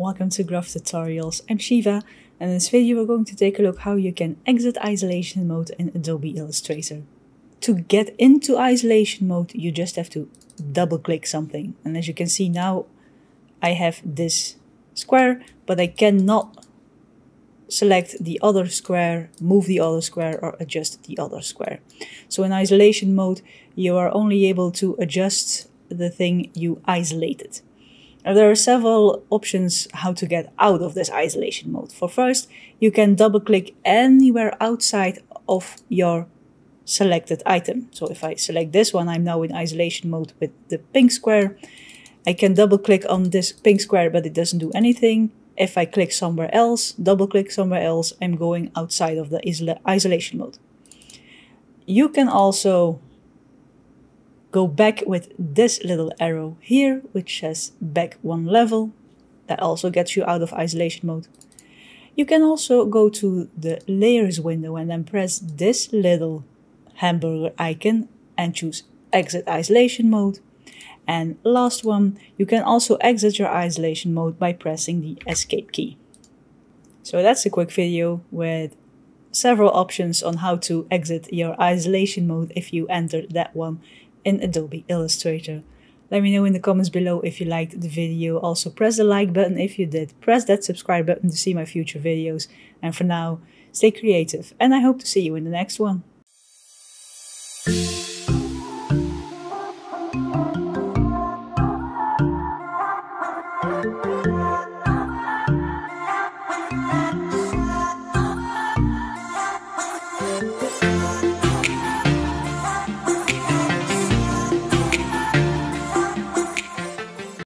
welcome to Graphd Tutorials. I'm Shiva and in this video we're going to take a look how you can exit isolation mode in Adobe Illustrator. To get into isolation mode you just have to double click something and as you can see now I have this square but I cannot select the other square, move the other square or adjust the other square. So in isolation mode you are only able to adjust the thing you isolated. There are several options how to get out of this isolation mode. For first, you can double click anywhere outside of your selected item. So if I select this one, I'm now in isolation mode with the pink square. I can double click on this pink square, but it doesn't do anything. If I click somewhere else, double click somewhere else, I'm going outside of the isolation mode. You can also go back with this little arrow here, which says back one level. That also gets you out of isolation mode. You can also go to the layers window and then press this little hamburger icon and choose exit isolation mode. And last one, you can also exit your isolation mode by pressing the escape key. So that's a quick video with several options on how to exit your isolation mode if you enter that one in Adobe Illustrator. Let me know in the comments below if you liked the video. Also press the like button if you did. Press that subscribe button to see my future videos. And for now, stay creative and I hope to see you in the next one. Thank you.